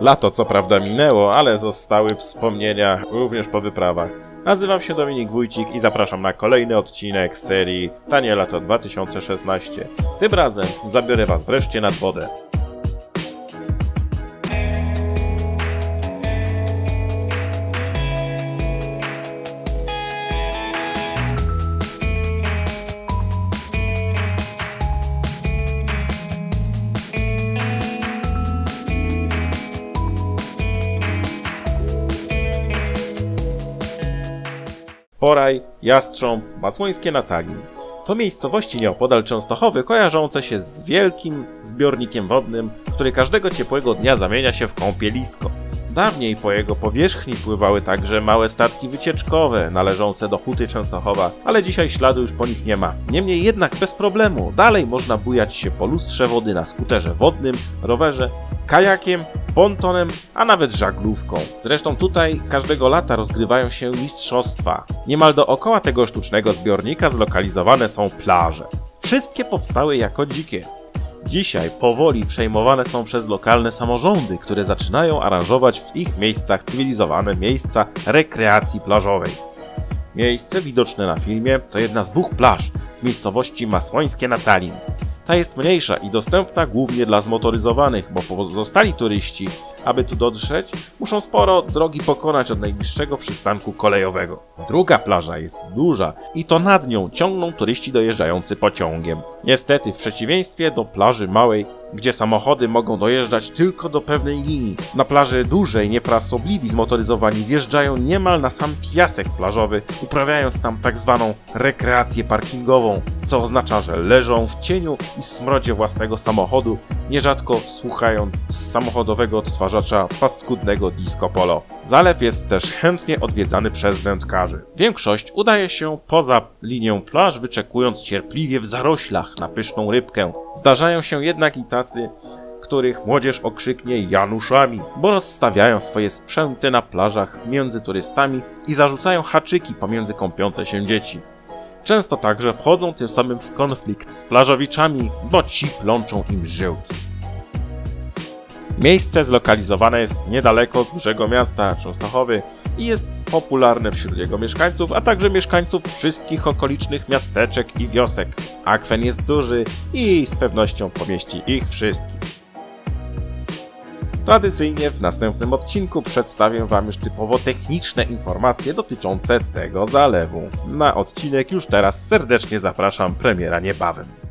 Lato co prawda minęło, ale zostały wspomnienia również po wyprawach. Nazywam się Dominik Wójcik i zapraszam na kolejny odcinek serii Tanie Lato 2016. Tym razem zabiorę Was wreszcie nad wodę. Poraj, Jastrząb, Masłońskie na Tagii. To miejscowości nieopodal Częstochowy kojarzące się z wielkim zbiornikiem wodnym, który każdego ciepłego dnia zamienia się w kąpielisko. Dawniej po jego powierzchni pływały także małe statki wycieczkowe należące do Huty Częstochowa, ale dzisiaj śladu już po nich nie ma. Niemniej jednak bez problemu dalej można bujać się po lustrze wody na skuterze wodnym, rowerze, kajakiem, pontonem, a nawet żaglówką. Zresztą tutaj każdego lata rozgrywają się mistrzostwa. Niemal dookoła tego sztucznego zbiornika zlokalizowane są plaże. Wszystkie powstały jako dzikie. Dzisiaj powoli przejmowane są przez lokalne samorządy, które zaczynają aranżować w ich miejscach cywilizowane miejsca rekreacji plażowej. Miejsce widoczne na filmie to jedna z dwóch plaż z miejscowości Masłońskie na Tallinn. Ta jest mniejsza i dostępna głównie dla zmotoryzowanych, bo pozostali turyści, aby tu dotrzeć, muszą sporo drogi pokonać od najbliższego przystanku kolejowego. Druga plaża jest duża i to nad nią ciągną turyści dojeżdżający pociągiem. Niestety, w przeciwieństwie do plaży małej, gdzie samochody mogą dojeżdżać tylko do pewnej linii. Na plaży dużej niefrasobliwi zmotoryzowani wjeżdżają niemal na sam piasek plażowy, uprawiając tam tak zwaną rekreację parkingową, co oznacza, że leżą w cieniu i smrodzie własnego samochodu, nierzadko słuchając z samochodowego odtwarzacza paskudnego disco polo. Zalew jest też chętnie odwiedzany przez wędkarzy. Większość udaje się poza linię plaż, wyczekując cierpliwie w zaroślach na pyszną rybkę. Zdarzają się jednak i tacy, których młodzież okrzyknie Januszami, bo rozstawiają swoje sprzęty na plażach między turystami i zarzucają haczyki pomiędzy kąpiące się dzieci. Często także wchodzą tym samym w konflikt z plażowiczami, bo ci plączą im żyłki. Miejsce zlokalizowane jest niedaleko dużego miasta Częstochowy i jest popularne wśród jego mieszkańców, a także mieszkańców wszystkich okolicznych miasteczek i wiosek. Akwen jest duży i z pewnością pomieści ich wszystkich. Tradycyjnie w następnym odcinku przedstawię Wam już typowo techniczne informacje dotyczące tego zalewu. Na odcinek już teraz serdecznie zapraszam premiera niebawem.